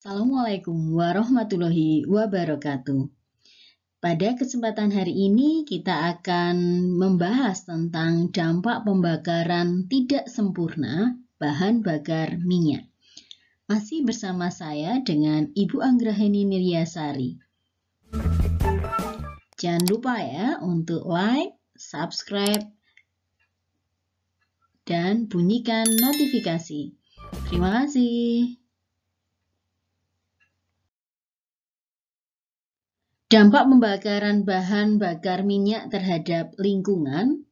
Assalamualaikum warahmatullahi wabarakatuh. Pada kesempatan hari ini kita akan membahas tentang dampak pembakaran tidak sempurna bahan bakar minyak. Masih bersama saya dengan Ibu Anggraheni Niryasari. Jangan lupa ya untuk like, subscribe, dan bunyikan notifikasi. Terima kasih. Dampak pembakaran bahan bakar minyak terhadap lingkungan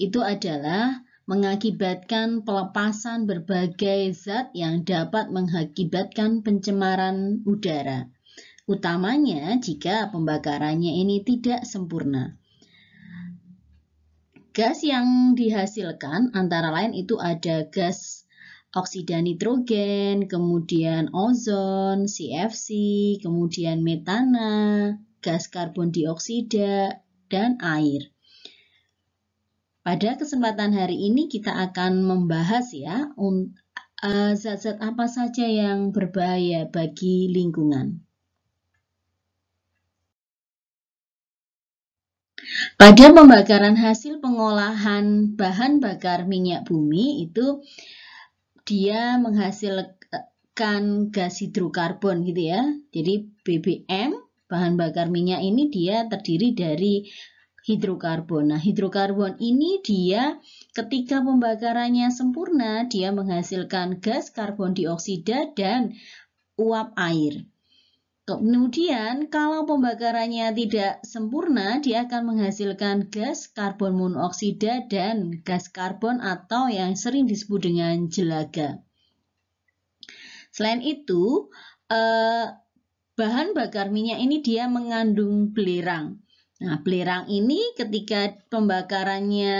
itu adalah mengakibatkan pelepasan berbagai zat yang dapat mengakibatkan pencemaran udara, utamanya jika pembakarannya ini tidak sempurna. Gas yang dihasilkan antara lain itu ada gas oksida nitrogen, kemudian ozon, CFC, kemudian metana, gas karbon dioksida, dan air. Pada kesempatan hari ini kita akan membahas ya eh, zat-zat apa saja yang berbahaya bagi lingkungan. Pada pembakaran hasil pengolahan bahan bakar minyak bumi itu dia menghasilkan gas hidrokarbon gitu ya. Jadi BBM bahan bakar minyak ini dia terdiri dari hidrokarbon. Nah, hidrokarbon ini dia ketika pembakarannya sempurna dia menghasilkan gas karbon dioksida dan uap air. Kemudian kalau pembakarannya tidak sempurna, dia akan menghasilkan gas karbon monoksida dan gas karbon atau yang sering disebut dengan jelaga. Selain itu, eh, bahan bakar minyak ini dia mengandung belerang. Nah, belerang ini ketika pembakarannya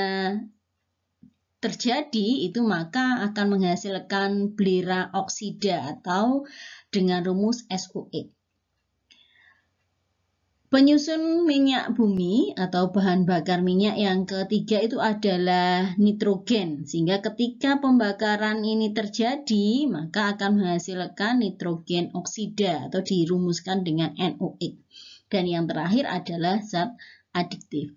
terjadi itu maka akan menghasilkan belerang oksida atau dengan rumus SOE. Penyusun minyak bumi atau bahan bakar minyak yang ketiga itu adalah nitrogen. Sehingga ketika pembakaran ini terjadi, maka akan menghasilkan nitrogen oksida atau dirumuskan dengan NOx. Dan yang terakhir adalah zat adiktif.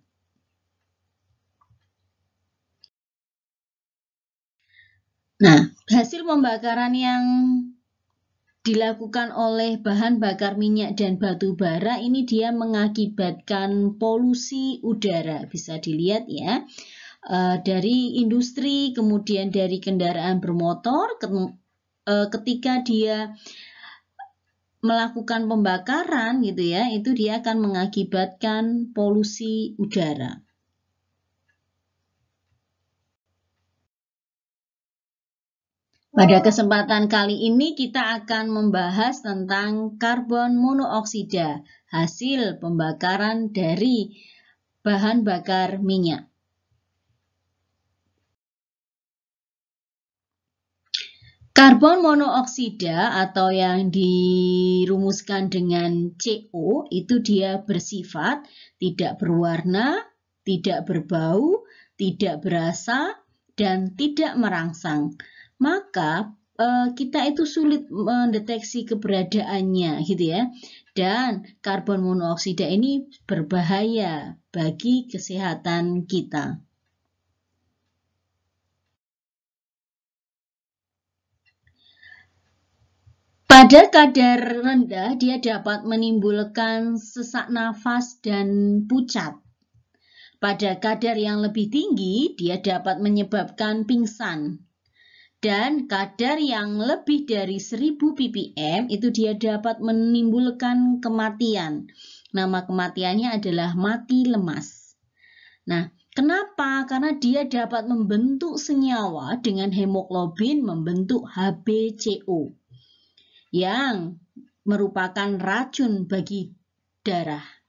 Nah, hasil pembakaran yang dilakukan oleh bahan bakar minyak dan batu bara ini dia mengakibatkan polusi udara. Bisa dilihat ya e, dari industri kemudian dari kendaraan bermotor e, ketika dia melakukan pembakaran gitu ya itu dia akan mengakibatkan polusi udara Pada kesempatan kali ini kita akan membahas tentang karbon monoksida, hasil pembakaran dari bahan bakar minyak. Karbon monoksida atau yang dirumuskan dengan CO itu dia bersifat tidak berwarna, tidak berbau, tidak berasa, dan tidak merangsang maka uh, kita itu sulit mendeteksi keberadaannya gitu ya. Dan karbon monoksida ini berbahaya bagi kesehatan kita. Pada kadar rendah, dia dapat menimbulkan sesak nafas dan pucat. Pada kadar yang lebih tinggi, dia dapat menyebabkan pingsan dan kadar yang lebih dari 1000 ppm itu dia dapat menimbulkan kematian. Nama kematiannya adalah mati lemas. Nah, kenapa? Karena dia dapat membentuk senyawa dengan hemoglobin membentuk HbCO yang merupakan racun bagi darah.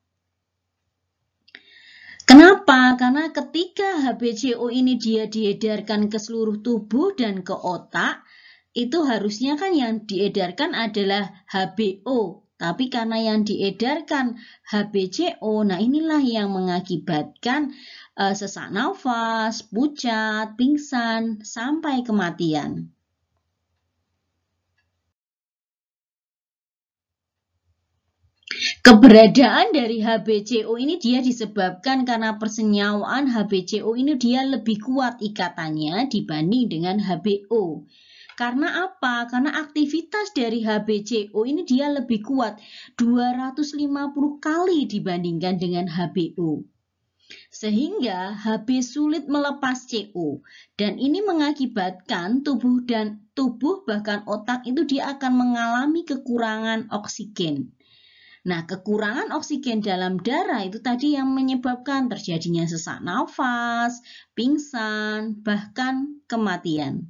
Kenapa? Karena ketika HbCO ini dia diedarkan ke seluruh tubuh dan ke otak, itu harusnya kan yang diedarkan adalah HBO. Tapi karena yang diedarkan HbCO, nah inilah yang mengakibatkan uh, sesak nafas, pucat, pingsan, sampai kematian. Keberadaan dari HBCO ini dia disebabkan karena persenyawaan HBCO ini dia lebih kuat ikatannya dibanding dengan HBO. Karena apa? Karena aktivitas dari HBCO ini dia lebih kuat 250 kali dibandingkan dengan HBO. Sehingga HB sulit melepas CO dan ini mengakibatkan tubuh dan tubuh bahkan otak itu dia akan mengalami kekurangan oksigen. Nah, kekurangan oksigen dalam darah itu tadi yang menyebabkan terjadinya sesak nafas, pingsan, bahkan kematian.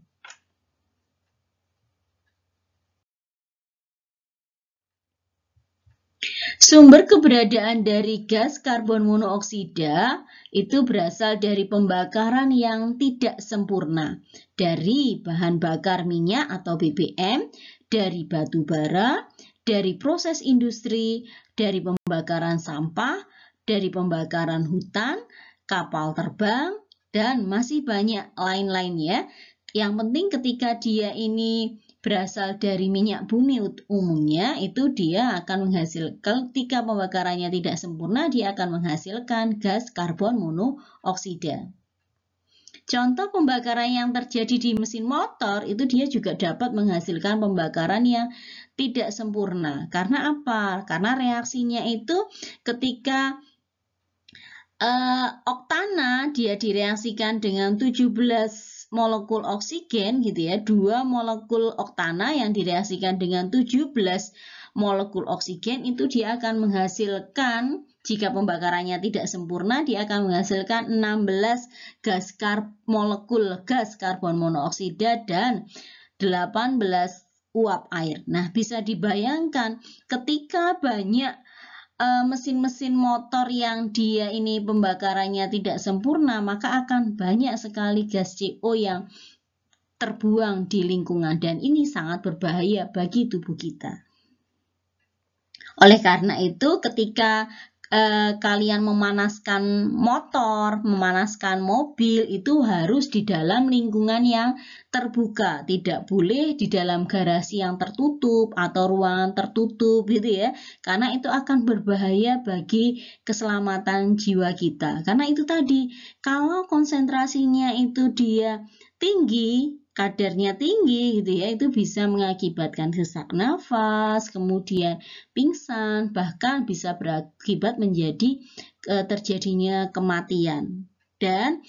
Sumber keberadaan dari gas karbon monoksida itu berasal dari pembakaran yang tidak sempurna dari bahan bakar minyak atau BBM, dari batu bara, dari proses industri, dari pembakaran sampah, dari pembakaran hutan, kapal terbang, dan masih banyak lain-lain ya. Yang penting ketika dia ini berasal dari minyak bumi umumnya, itu dia akan menghasilkan, ketika pembakarannya tidak sempurna, dia akan menghasilkan gas karbon monoksida. Contoh pembakaran yang terjadi di mesin motor itu dia juga dapat menghasilkan pembakaran yang tidak sempurna. Karena apa? Karena reaksinya itu ketika uh, oktana dia direaksikan dengan 17 molekul oksigen gitu ya, dua molekul oktana yang direaksikan dengan 17 molekul oksigen itu dia akan menghasilkan jika pembakarannya tidak sempurna, dia akan menghasilkan 16 gas kar molekul gas karbon monoksida dan 18 uap air. Nah, bisa dibayangkan ketika banyak eh, mesin-mesin motor yang dia ini pembakarannya tidak sempurna, maka akan banyak sekali gas CO yang terbuang di lingkungan dan ini sangat berbahaya bagi tubuh kita. Oleh karena itu, ketika eh, kalian memanaskan motor, memanaskan mobil itu harus di dalam lingkungan yang terbuka, tidak boleh di dalam garasi yang tertutup atau ruangan tertutup gitu ya. Karena itu akan berbahaya bagi keselamatan jiwa kita. Karena itu tadi, kalau konsentrasinya itu dia tinggi, kadarnya tinggi gitu ya itu bisa mengakibatkan sesak nafas kemudian pingsan bahkan bisa berakibat menjadi e, terjadinya kematian dan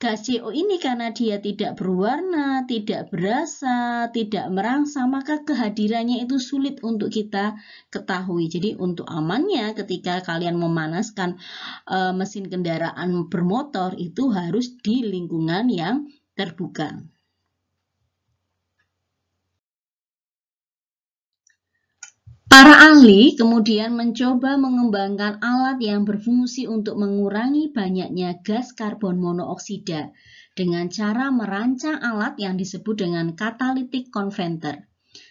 gas CO ini karena dia tidak berwarna, tidak berasa, tidak merangsang, maka kehadirannya itu sulit untuk kita ketahui. Jadi untuk amannya ketika kalian memanaskan e, mesin kendaraan bermotor itu harus di lingkungan yang terbuka. Para ahli kemudian mencoba mengembangkan alat yang berfungsi untuk mengurangi banyaknya gas karbon monoksida dengan cara merancang alat yang disebut dengan catalytic converter.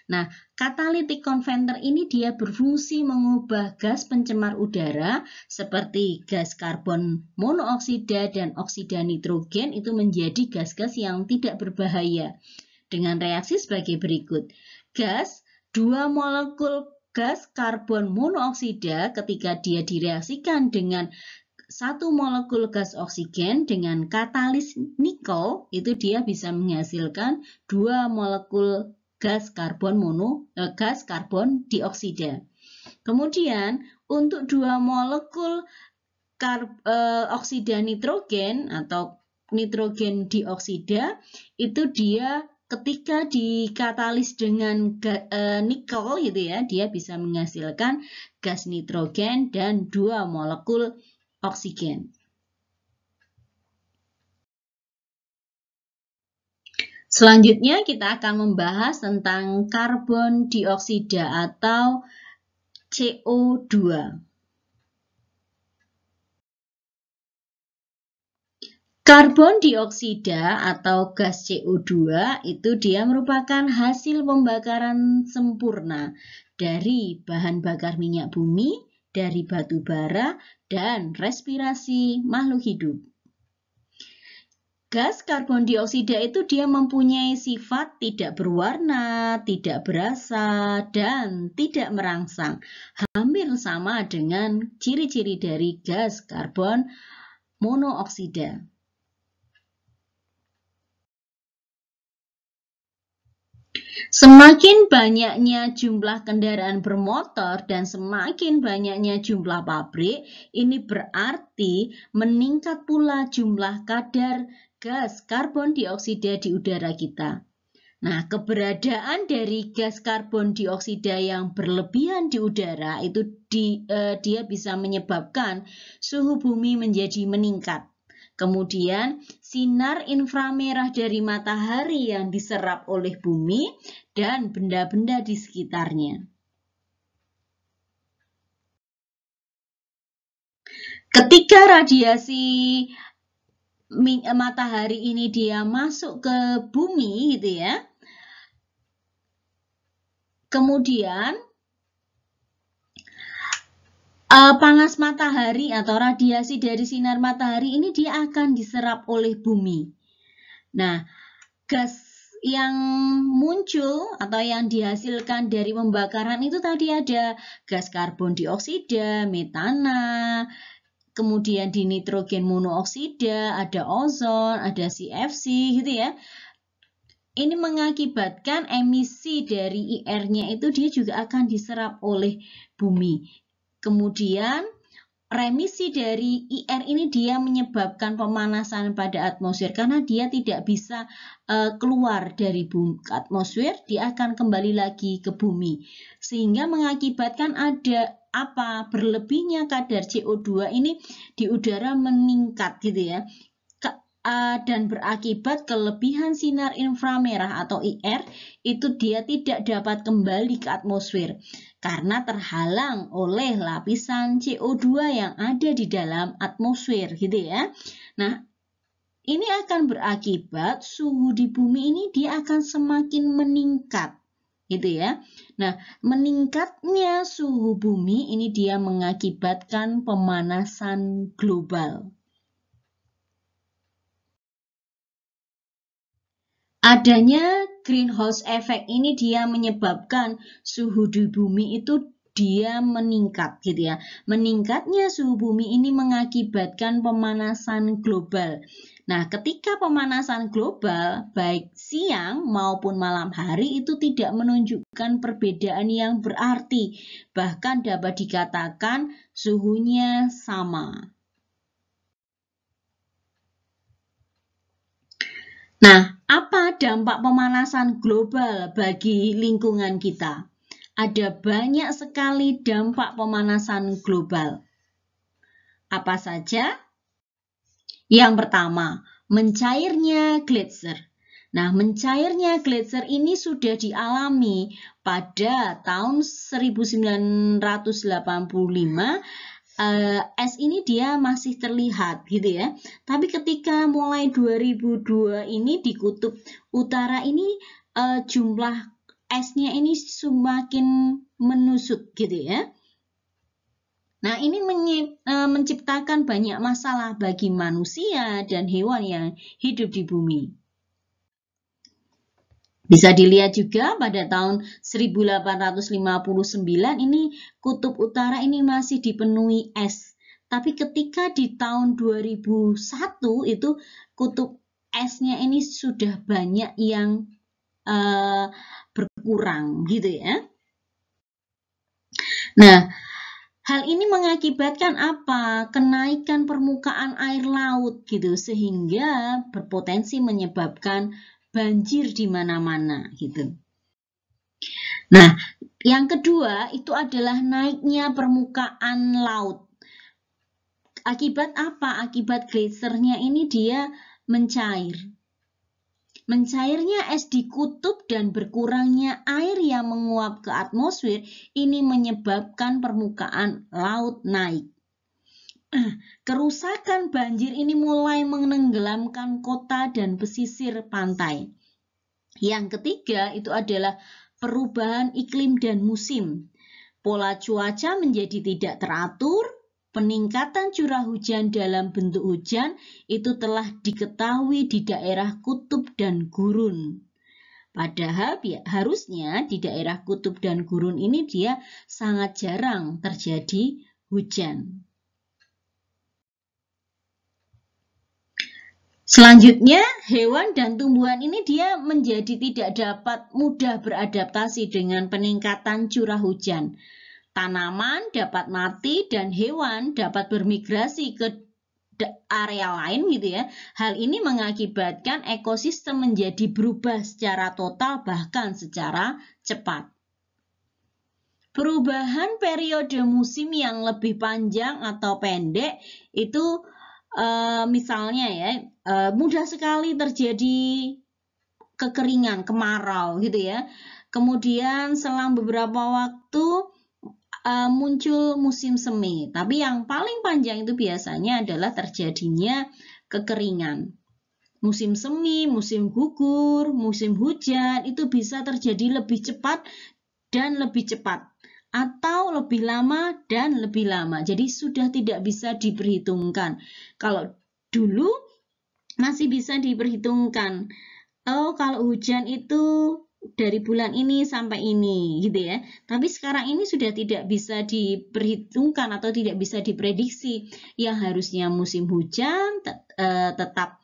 Nah, catalytic converter ini dia berfungsi mengubah gas pencemar udara seperti gas karbon monoksida dan oksida nitrogen itu menjadi gas-gas yang tidak berbahaya dengan reaksi sebagai berikut. Gas dua molekul gas karbon monoksida ketika dia direaksikan dengan satu molekul gas oksigen dengan katalis nikel itu dia bisa menghasilkan dua molekul gas karbon mono eh, gas karbon dioksida. Kemudian untuk dua molekul kar, eh, oksida nitrogen atau nitrogen dioksida itu dia ketika dikatalis dengan uh, nikel gitu ya, dia bisa menghasilkan gas nitrogen dan dua molekul oksigen. Selanjutnya kita akan membahas tentang karbon dioksida atau CO2. Karbon dioksida atau gas CO2 itu dia merupakan hasil pembakaran sempurna dari bahan bakar minyak bumi, dari batu bara, dan respirasi makhluk hidup. gas karbon dioksida itu dia mempunyai sifat tidak berwarna, tidak berasa, dan tidak merangsang. Hampir sama dengan ciri-ciri dari gas karbon monooksida. Semakin banyaknya jumlah kendaraan bermotor dan semakin banyaknya jumlah pabrik, ini berarti meningkat pula jumlah kadar gas karbon dioksida di udara kita. Nah, keberadaan dari gas karbon dioksida yang berlebihan di udara itu di, eh, dia bisa menyebabkan suhu bumi menjadi meningkat. Kemudian sinar inframerah dari matahari yang diserap oleh bumi dan benda-benda di sekitarnya. Ketika radiasi matahari ini dia masuk ke bumi gitu ya. Kemudian uh, panas matahari atau radiasi dari sinar matahari ini dia akan diserap oleh bumi. Nah, gas yang muncul atau yang dihasilkan dari pembakaran itu tadi ada gas karbon dioksida, metana, kemudian di nitrogen monooksida, ada ozon, ada CFC gitu ya. Ini mengakibatkan emisi dari IR-nya itu dia juga akan diserap oleh bumi. Kemudian remisi dari IR ini dia menyebabkan pemanasan pada atmosfer karena dia tidak bisa uh, keluar dari bumi atmosfer, dia akan kembali lagi ke bumi. Sehingga mengakibatkan ada apa berlebihnya kadar CO2 ini di udara meningkat gitu ya dan berakibat kelebihan sinar inframerah atau IR itu dia tidak dapat kembali ke atmosfer karena terhalang oleh lapisan CO2 yang ada di dalam atmosfer gitu ya. Nah, ini akan berakibat suhu di bumi ini dia akan semakin meningkat gitu ya. Nah, meningkatnya suhu bumi ini dia mengakibatkan pemanasan global. Adanya greenhouse effect ini dia menyebabkan suhu di bumi itu dia meningkat gitu ya. Meningkatnya suhu bumi ini mengakibatkan pemanasan global. Nah, ketika pemanasan global baik siang maupun malam hari itu tidak menunjukkan perbedaan yang berarti, bahkan dapat dikatakan suhunya sama. Nah, apa dampak pemanasan global bagi lingkungan kita? Ada banyak sekali dampak pemanasan global. Apa saja? Yang pertama, mencairnya gletser. Nah, mencairnya gletser ini sudah dialami pada tahun 1985 uh, es ini dia masih terlihat gitu ya. Tapi ketika mulai 2002 ini di kutub utara ini uh, jumlah esnya ini semakin menusuk gitu ya. Nah, ini uh, menciptakan banyak masalah bagi manusia dan hewan yang hidup di bumi. Bisa dilihat juga pada tahun 1859 ini kutub utara ini masih dipenuhi es. Tapi ketika di tahun 2001 itu kutub esnya ini sudah banyak yang uh, berkurang gitu ya. Nah, hal ini mengakibatkan apa? Kenaikan permukaan air laut gitu sehingga berpotensi menyebabkan banjir di mana-mana gitu. Nah, yang kedua itu adalah naiknya permukaan laut. Akibat apa? Akibat gletsernya ini dia mencair. Mencairnya es di kutub dan berkurangnya air yang menguap ke atmosfer ini menyebabkan permukaan laut naik. Kerusakan banjir ini mulai menenggelamkan kota dan pesisir pantai. Yang ketiga itu adalah perubahan iklim dan musim. Pola cuaca menjadi tidak teratur, peningkatan curah hujan dalam bentuk hujan itu telah diketahui di daerah kutub dan gurun. Padahal harusnya di daerah kutub dan gurun ini dia sangat jarang terjadi hujan. Selanjutnya, hewan dan tumbuhan ini dia menjadi tidak dapat mudah beradaptasi dengan peningkatan curah hujan. Tanaman dapat mati dan hewan dapat bermigrasi ke area lain gitu ya. Hal ini mengakibatkan ekosistem menjadi berubah secara total bahkan secara cepat. Perubahan periode musim yang lebih panjang atau pendek itu uh, misalnya ya uh, mudah sekali terjadi kekeringan, kemarau gitu ya. Kemudian selang beberapa waktu uh, muncul musim semi. Tapi yang paling panjang itu biasanya adalah terjadinya kekeringan. Musim semi, musim gugur, musim hujan itu bisa terjadi lebih cepat dan lebih cepat atau lebih lama dan lebih lama. Jadi sudah tidak bisa diperhitungkan. Kalau dulu masih bisa diperhitungkan. Oh, kalau hujan itu dari bulan ini sampai ini gitu ya. Tapi sekarang ini sudah tidak bisa diperhitungkan atau tidak bisa diprediksi. Yang harusnya musim hujan eh, tetap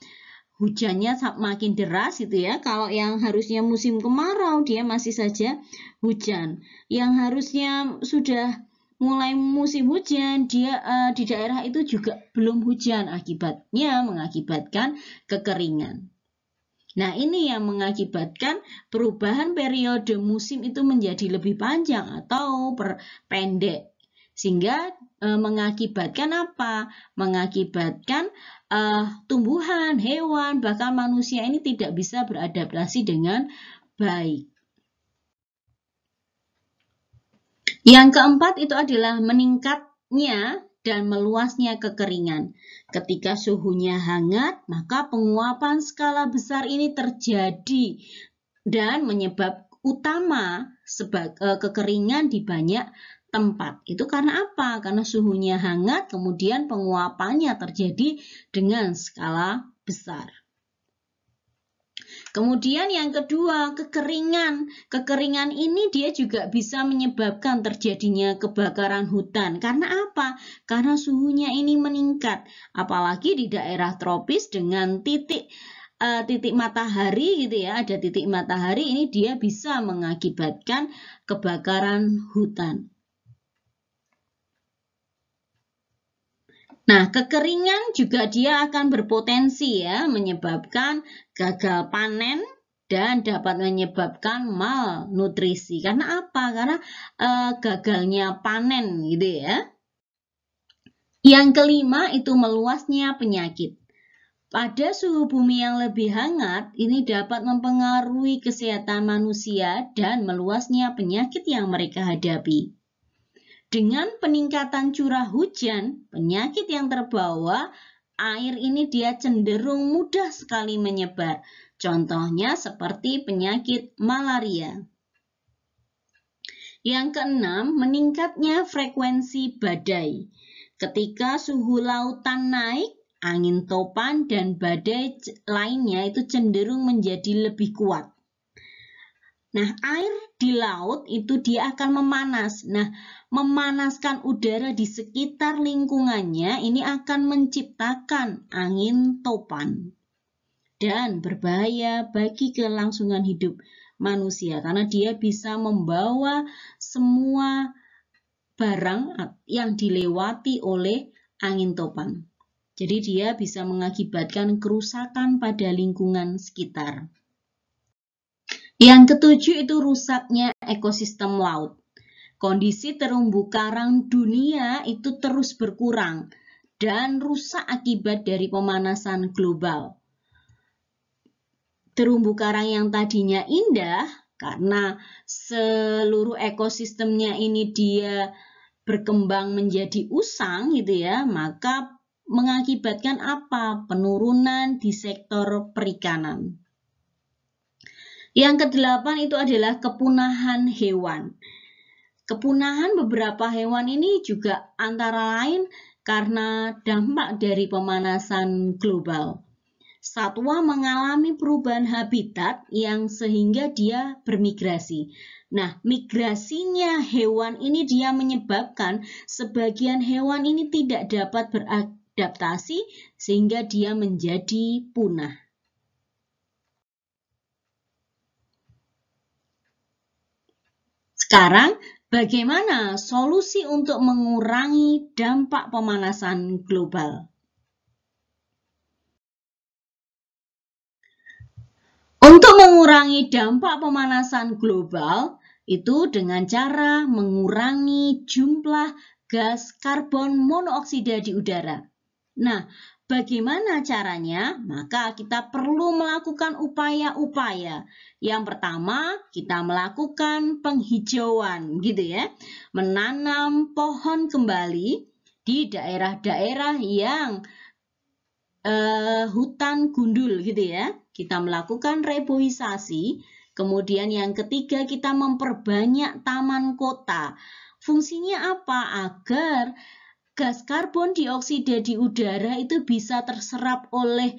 hujannya makin deras itu ya. Kalau yang harusnya musim kemarau dia masih saja hujan. Yang harusnya sudah mulai musim hujan dia uh, di daerah itu juga belum hujan akibatnya mengakibatkan kekeringan. Nah, ini yang mengakibatkan perubahan periode musim itu menjadi lebih panjang atau pendek. Sehingga e, mengakibatkan apa? Mengakibatkan uh, tumbuhan, hewan, bahkan manusia ini tidak bisa beradaptasi dengan baik. Yang keempat itu adalah meningkatnya dan meluasnya kekeringan. Ketika suhunya hangat, maka penguapan skala besar ini terjadi dan menyebab utama sebab eh, kekeringan di banyak tempat. Itu karena apa? Karena suhunya hangat, kemudian penguapannya terjadi dengan skala besar. Kemudian yang kedua, kekeringan. Kekeringan ini dia juga bisa menyebabkan terjadinya kebakaran hutan. Karena apa? Karena suhunya ini meningkat. Apalagi di daerah tropis dengan titik uh, titik matahari gitu ya, ada titik matahari ini dia bisa mengakibatkan kebakaran hutan. Nah, kekeringan juga dia akan berpotensi ya menyebabkan gagal panen dan dapat menyebabkan malnutrisi. Karena apa? Karena e, gagalnya panen gitu ya. Yang kelima itu meluasnya penyakit. Pada suhu bumi yang lebih hangat, ini dapat mempengaruhi kesehatan manusia dan meluasnya penyakit yang mereka hadapi. Dengan peningkatan curah hujan, penyakit yang terbawa air ini dia cenderung mudah sekali menyebar. Contohnya seperti penyakit malaria. Yang keenam, meningkatnya frekuensi badai. Ketika suhu lautan naik, angin topan dan badai lainnya itu cenderung menjadi lebih kuat. Nah, air di laut itu dia akan memanas. Nah, memanaskan udara di sekitar lingkungannya ini akan menciptakan angin topan dan berbahaya bagi kelangsungan hidup manusia karena dia bisa membawa semua barang yang dilewati oleh angin topan. Jadi dia bisa mengakibatkan kerusakan pada lingkungan sekitar. Yang ketujuh itu rusaknya ekosistem laut. Kondisi terumbu karang dunia itu terus berkurang dan rusak akibat dari pemanasan global. Terumbu karang yang tadinya indah karena seluruh ekosistemnya ini dia berkembang menjadi usang gitu ya, maka mengakibatkan apa? Penurunan di sektor perikanan. Yang kedelapan itu adalah kepunahan hewan. Kepunahan beberapa hewan ini juga antara lain karena dampak dari pemanasan global. Satwa mengalami perubahan habitat yang sehingga dia bermigrasi. Nah, migrasinya hewan ini dia menyebabkan sebagian hewan ini tidak dapat beradaptasi sehingga dia menjadi punah. Sekarang, bagaimana solusi untuk mengurangi dampak pemanasan global? Untuk mengurangi dampak pemanasan global, itu dengan cara mengurangi jumlah gas karbon monoksida di udara. Nah, Bagaimana caranya? Maka kita perlu melakukan upaya-upaya. Yang pertama, kita melakukan penghijauan, gitu ya. Menanam pohon kembali di daerah-daerah yang uh, hutan gundul, gitu ya. Kita melakukan reboisasi. Kemudian yang ketiga, kita memperbanyak taman kota. Fungsinya apa? Agar gas karbon dioksida di udara itu bisa terserap oleh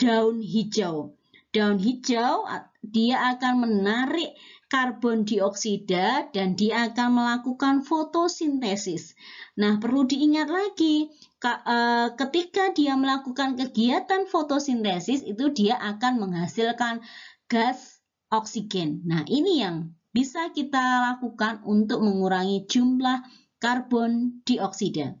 daun hijau. Daun hijau dia akan menarik karbon dioksida dan dia akan melakukan fotosintesis. Nah, perlu diingat lagi e, ketika dia melakukan kegiatan fotosintesis itu dia akan menghasilkan gas oksigen. Nah, ini yang bisa kita lakukan untuk mengurangi jumlah karbon dioksida.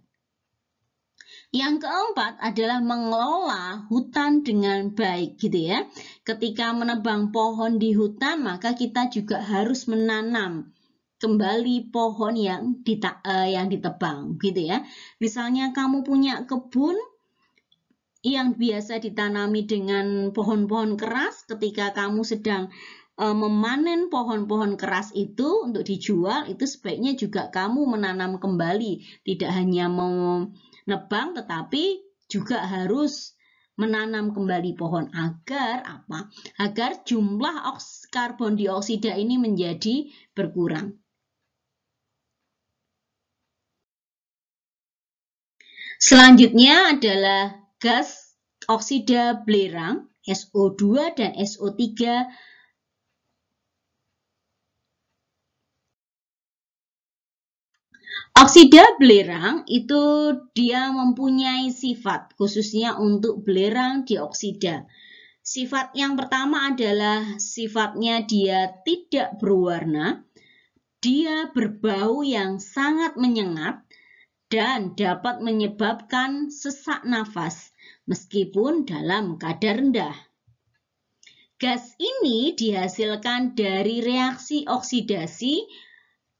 Yang keempat adalah mengelola hutan dengan baik gitu ya. Ketika menebang pohon di hutan maka kita juga harus menanam kembali pohon yang dita, uh, yang ditebang gitu ya. Misalnya kamu punya kebun yang biasa ditanami dengan pohon-pohon keras ketika kamu sedang e, memanen pohon-pohon keras itu untuk dijual, itu sebaiknya juga kamu menanam kembali. Tidak hanya menebang, tetapi juga harus menanam kembali pohon agar apa? Agar jumlah karbon dioksida ini menjadi berkurang. Selanjutnya adalah gas oksida belerang SO2 dan SO3 Oksida belerang itu dia mempunyai sifat khususnya untuk belerang dioksida. Sifat yang pertama adalah sifatnya dia tidak berwarna, dia berbau yang sangat menyengat dan dapat menyebabkan sesak nafas meskipun dalam kadar rendah. Gas ini dihasilkan dari reaksi oksidasi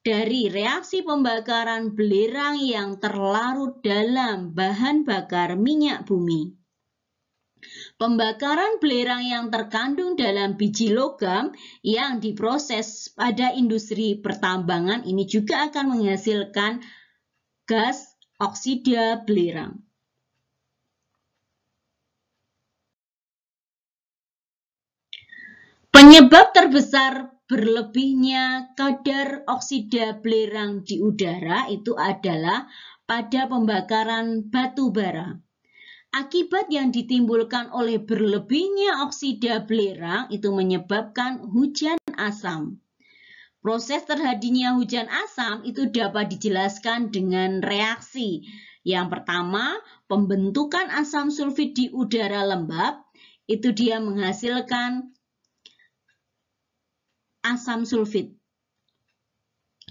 dari reaksi pembakaran belerang yang terlarut dalam bahan bakar minyak bumi. Pembakaran belerang yang terkandung dalam biji logam yang diproses pada industri pertambangan ini juga akan menghasilkan gas oksida belerang. Penyebab terbesar berlebihnya kadar oksida belerang di udara itu adalah pada pembakaran batu bara. Akibat yang ditimbulkan oleh berlebihnya oksida belerang itu menyebabkan hujan asam. Proses terjadinya hujan asam itu dapat dijelaskan dengan reaksi. Yang pertama, pembentukan asam sulfit di udara lembab itu dia menghasilkan asam sulfit.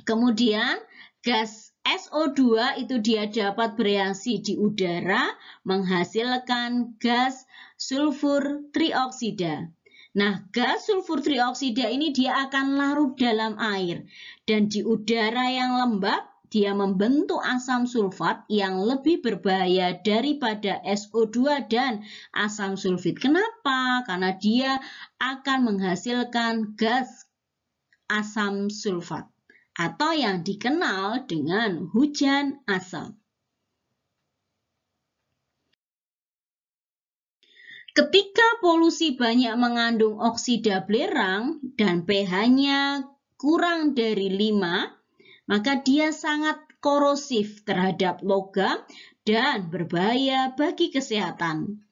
Kemudian gas SO2 itu dia dapat bereaksi di udara menghasilkan gas sulfur trioksida. Nah, gas sulfur trioksida ini dia akan larut dalam air dan di udara yang lembab dia membentuk asam sulfat yang lebih berbahaya daripada SO2 dan asam sulfit. Kenapa? Karena dia akan menghasilkan gas asam sulfat atau yang dikenal dengan hujan asam. Ketika polusi banyak mengandung oksida belerang dan pH-nya kurang dari 5, maka dia sangat korosif terhadap logam dan berbahaya bagi kesehatan.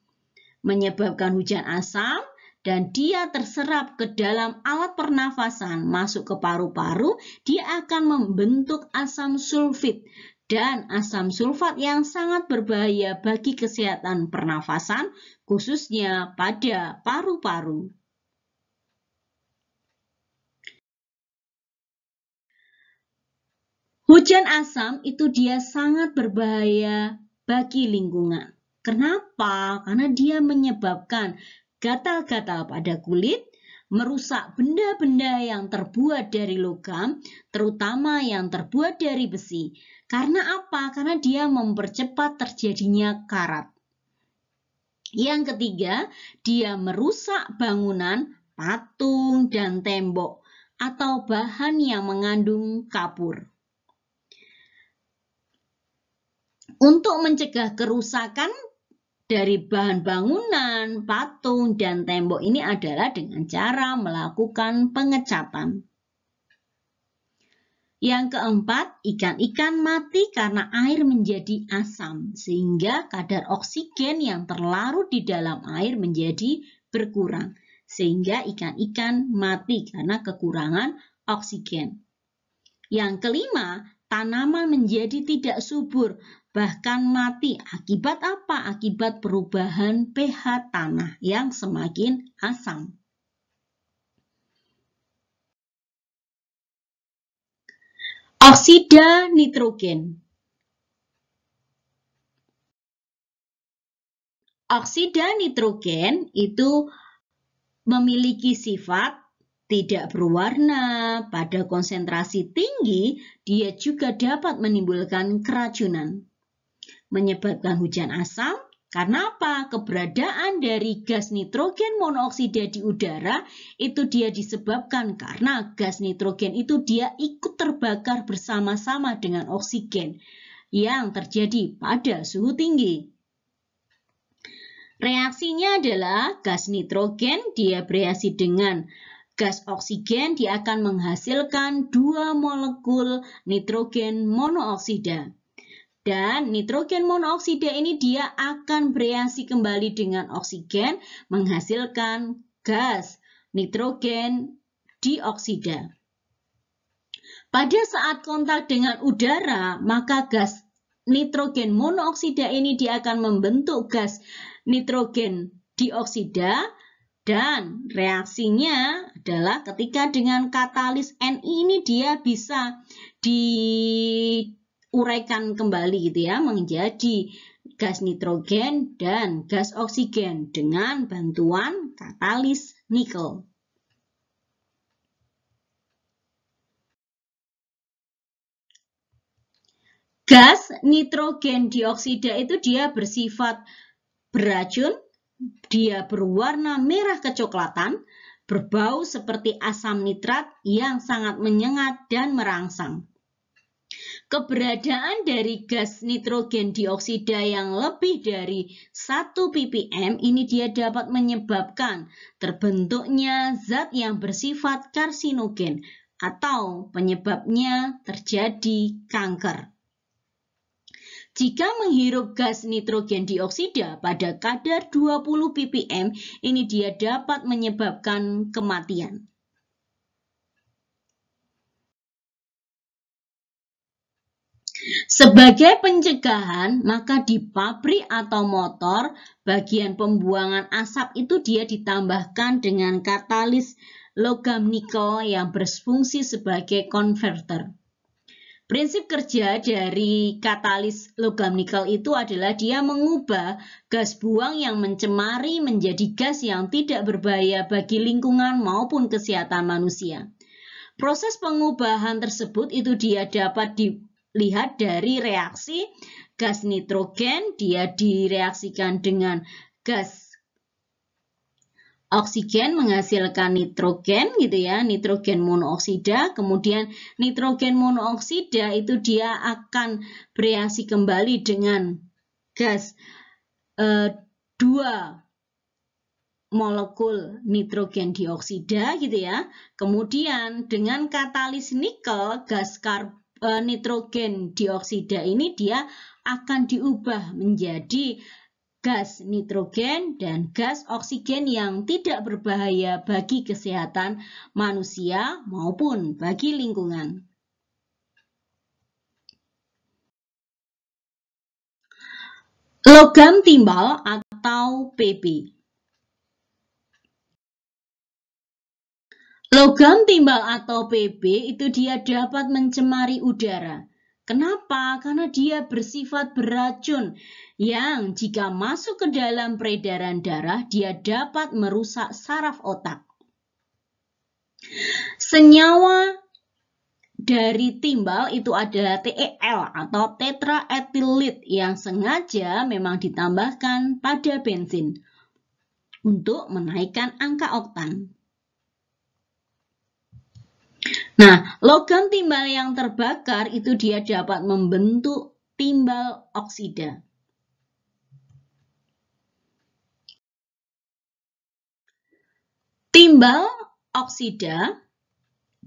Menyebabkan hujan asam dan dia terserap ke dalam alat pernafasan masuk ke paru-paru, dia akan membentuk asam sulfit dan asam sulfat yang sangat berbahaya bagi kesehatan pernafasan, khususnya pada paru-paru. Hujan asam itu dia sangat berbahaya bagi lingkungan. Kenapa? Karena dia menyebabkan gatal-gatal pada kulit, merusak benda-benda yang terbuat dari logam, terutama yang terbuat dari besi. Karena apa? Karena dia mempercepat terjadinya karat. Yang ketiga, dia merusak bangunan, patung, dan tembok atau bahan yang mengandung kapur. Untuk mencegah kerusakan dari bahan bangunan, patung, dan tembok ini adalah dengan cara melakukan pengecatan. Yang keempat, ikan-ikan mati karena air menjadi asam, sehingga kadar oksigen yang terlarut di dalam air menjadi berkurang, sehingga ikan-ikan mati karena kekurangan oksigen. Yang kelima, tanaman menjadi tidak subur, bahkan mati. Akibat apa? Akibat perubahan pH tanah yang semakin asam. Oksida nitrogen Oksida nitrogen itu memiliki sifat tidak berwarna, pada konsentrasi tinggi, dia juga dapat menimbulkan keracunan. Menyebabkan hujan asam, karena apa? Keberadaan dari gas nitrogen monoksida di udara itu dia disebabkan karena gas nitrogen itu dia ikut terbakar bersama-sama dengan oksigen yang terjadi pada suhu tinggi. Reaksinya adalah gas nitrogen dia bereaksi dengan gas oksigen dia akan menghasilkan dua molekul nitrogen monooksida. Dan nitrogen monooksida ini dia akan bereaksi kembali dengan oksigen menghasilkan gas nitrogen dioksida. Pada saat kontak dengan udara, maka gas nitrogen monooksida ini dia akan membentuk gas nitrogen dioksida dan reaksinya adalah ketika dengan katalis Ni ini dia bisa diuraikan kembali gitu ya menjadi gas nitrogen dan gas oksigen dengan bantuan katalis nikel. Gas nitrogen dioksida itu dia bersifat beracun dia berwarna merah kecoklatan, berbau seperti asam nitrat yang sangat menyengat dan merangsang. Keberadaan dari gas nitrogen dioksida yang lebih dari 1 ppm ini dia dapat menyebabkan terbentuknya zat yang bersifat karsinogen atau penyebabnya terjadi kanker. Jika menghirup gas nitrogen dioksida pada kadar 20 ppm, ini dia dapat menyebabkan kematian. Sebagai pencegahan, maka di pabrik atau motor, bagian pembuangan asap itu dia ditambahkan dengan katalis logam nikel yang berfungsi sebagai konverter. Prinsip kerja dari katalis logam nikel itu adalah dia mengubah gas buang yang mencemari menjadi gas yang tidak berbahaya bagi lingkungan maupun kesehatan manusia. Proses pengubahan tersebut itu dia dapat dilihat dari reaksi gas nitrogen, dia direaksikan dengan gas oksigen menghasilkan nitrogen gitu ya, nitrogen monooksida. Kemudian nitrogen monooksida itu dia akan bereaksi kembali dengan gas eh, dua molekul nitrogen dioksida gitu ya. Kemudian dengan katalis nikel gas kar uh, nitrogen dioksida ini dia akan diubah menjadi gas nitrogen dan gas oksigen yang tidak berbahaya bagi kesehatan manusia maupun bagi lingkungan. Logam timbal atau PB Logam timbal atau PB itu dia dapat mencemari udara. Kenapa? Karena dia bersifat beracun yang jika masuk ke dalam peredaran darah dia dapat merusak saraf otak. Senyawa dari timbal itu adalah TEL atau tetraethylit yang sengaja memang ditambahkan pada bensin untuk menaikkan angka oktan. Nah, logam timbal yang terbakar itu dia dapat membentuk timbal oksida. Timbal oksida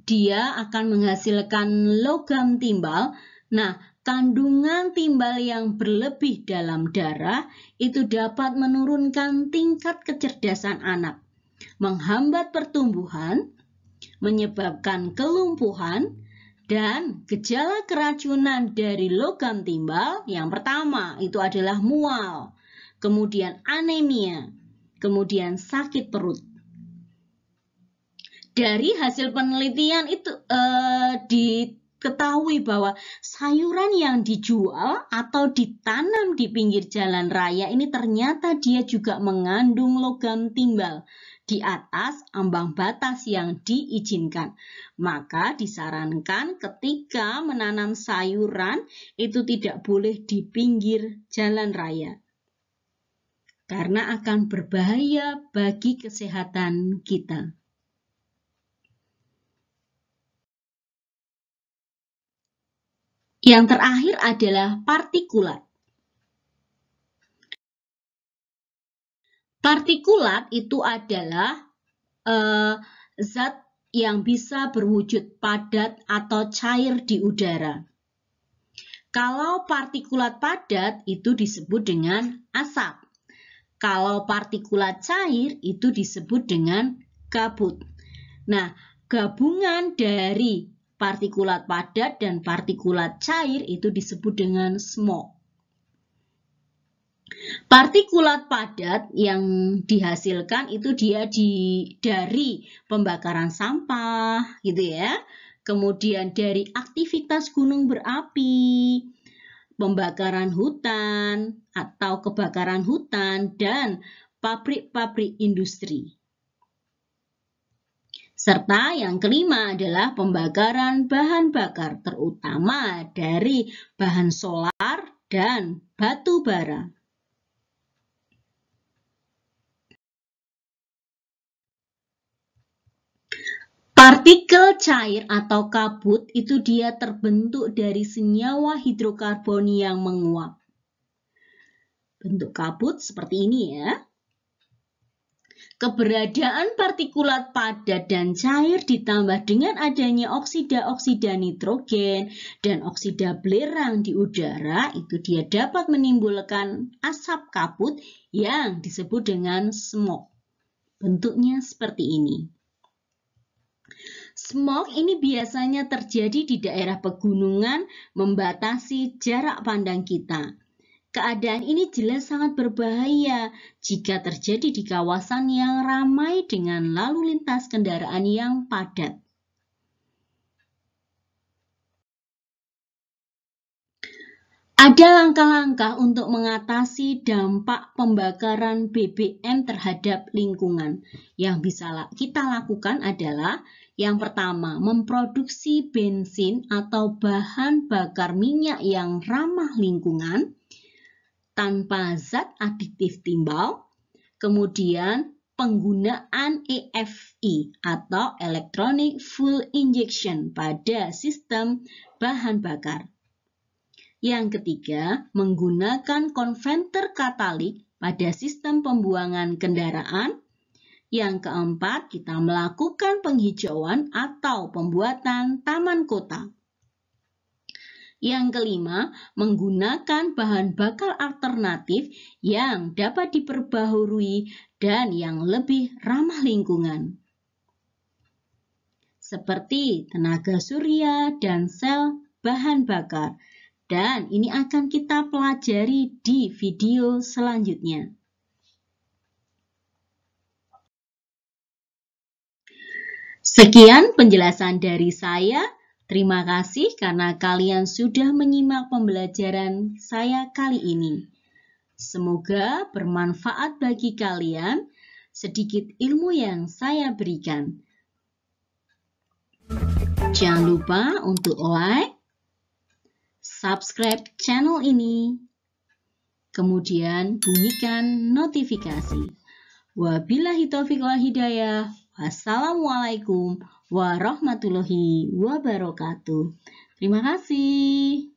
dia akan menghasilkan logam timbal. Nah, kandungan timbal yang berlebih dalam darah itu dapat menurunkan tingkat kecerdasan anak, menghambat pertumbuhan, menyebabkan kelumpuhan, dan gejala keracunan dari logam timbal yang pertama itu adalah mual, kemudian anemia, kemudian sakit perut. Dari hasil penelitian itu eh, diketahui bahwa sayuran yang dijual atau ditanam di pinggir jalan raya ini ternyata dia juga mengandung logam timbal di atas ambang batas yang diizinkan. Maka disarankan ketika menanam sayuran itu tidak boleh di pinggir jalan raya. Karena akan berbahaya bagi kesehatan kita. Yang terakhir adalah partikulat. Partikulat itu adalah uh, zat yang bisa berwujud padat atau cair di udara. Kalau partikulat padat itu disebut dengan asap. Kalau partikulat cair itu disebut dengan kabut. Nah, gabungan dari partikulat padat dan partikulat cair itu disebut dengan smog. Partikulat padat yang dihasilkan itu dia di, dari pembakaran sampah gitu ya. Kemudian dari aktivitas gunung berapi, pembakaran hutan atau kebakaran hutan dan pabrik-pabrik industri. Serta yang kelima adalah pembakaran bahan bakar terutama dari bahan solar dan batu bara. Partikel cair atau kabut itu dia terbentuk dari senyawa hidrokarbon yang menguap. Bentuk kabut seperti ini ya. Keberadaan partikulat padat dan cair ditambah dengan adanya oksida-oksida nitrogen dan oksida belerang di udara itu dia dapat menimbulkan asap kabut yang disebut dengan smog. Bentuknya seperti ini. Smog ini biasanya terjadi di daerah pegunungan membatasi jarak pandang kita. Keadaan ini jelas sangat berbahaya jika terjadi di kawasan yang ramai dengan lalu lintas kendaraan yang padat. Ada langkah-langkah untuk mengatasi dampak pembakaran BBM terhadap lingkungan. Yang bisa kita lakukan adalah yang pertama, memproduksi bensin atau bahan bakar minyak yang ramah lingkungan tanpa zat adiktif timbal. Kemudian, penggunaan EFI atau Electronic Fuel Injection pada sistem bahan bakar. Yang ketiga, menggunakan konverter katalik pada sistem pembuangan kendaraan. Yang keempat, kita melakukan penghijauan atau pembuatan taman kota. Yang kelima, menggunakan bahan bakar alternatif yang dapat diperbaharui dan yang lebih ramah lingkungan. Seperti tenaga surya dan sel bahan bakar. Dan ini akan kita pelajari di video selanjutnya. Sekian penjelasan dari saya. Terima kasih karena kalian sudah menyimak pembelajaran saya kali ini. Semoga bermanfaat bagi kalian sedikit ilmu yang saya berikan. Jangan lupa untuk like, subscribe channel ini, kemudian bunyikan notifikasi. Wabillahi taufiq wal hidayah. Wassalamualaikum warahmatullahi wabarakatuh. Terima kasih.